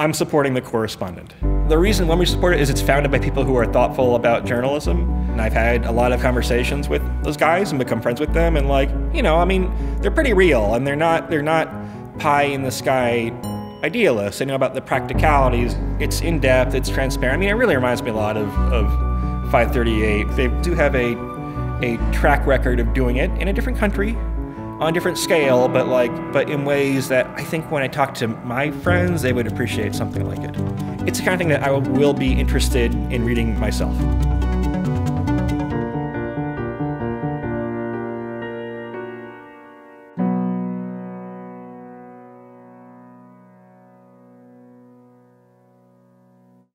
I'm supporting the correspondent. The reason when we support it is it's founded by people who are thoughtful about journalism. And I've had a lot of conversations with those guys and become friends with them and like, you know, I mean, they're pretty real and they're not they're not pie in the sky idealists. They know about the practicalities. It's in depth, it's transparent. I mean, it really reminds me a lot of, of 538. They do have a a track record of doing it in a different country on a different scale, but like, but in ways that I think when I talk to my friends, they would appreciate something like it. It's the kind of thing that I will be interested in reading myself.